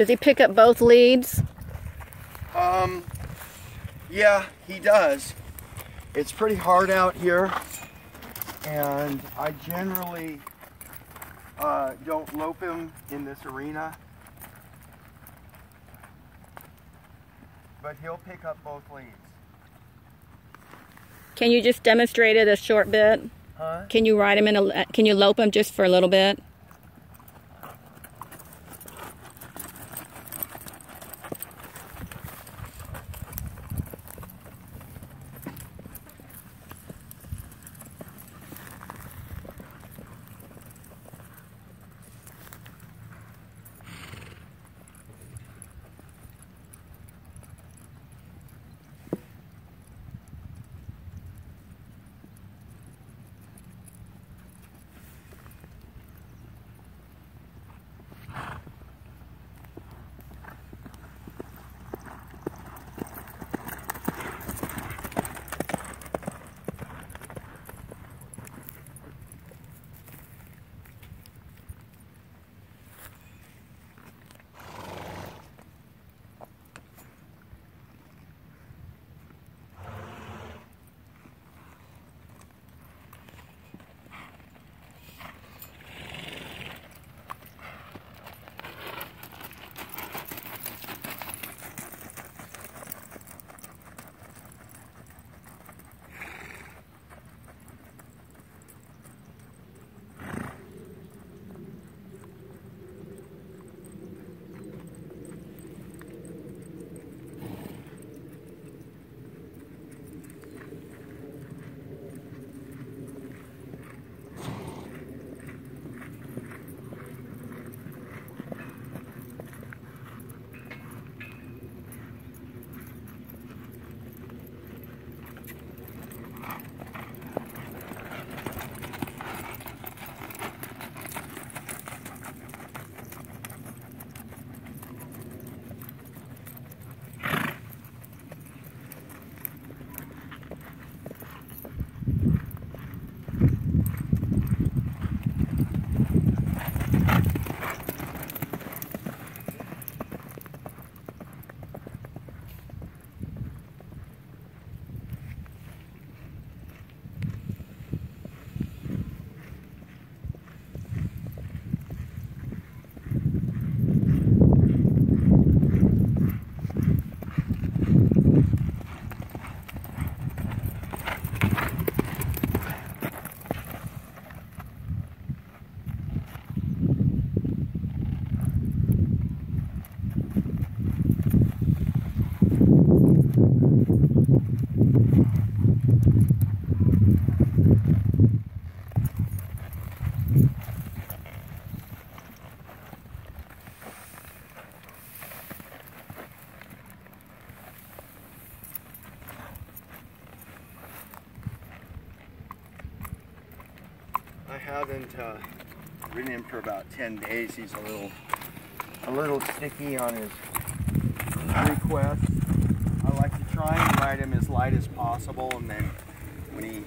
Does he pick up both leads? Um, yeah, he does. It's pretty hard out here, and I generally uh, don't lope him in this arena. But he'll pick up both leads. Can you just demonstrate it a short bit? Huh? Can you ride him in a? Can you lope him just for a little bit? Haven't uh, ridden him for about 10 days. He's a little, a little sticky on his request. I like to try and ride him as light as possible, and then when he